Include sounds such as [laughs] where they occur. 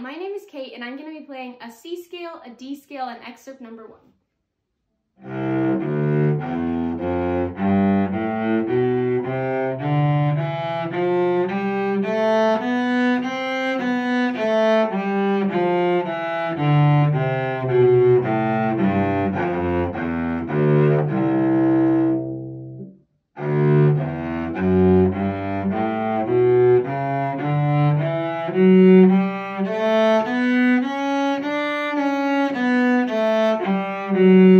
My name is Cate and I'm going to be playing a C scale, a D scale, and excerpt number one. Mm-hmm. [laughs] mm.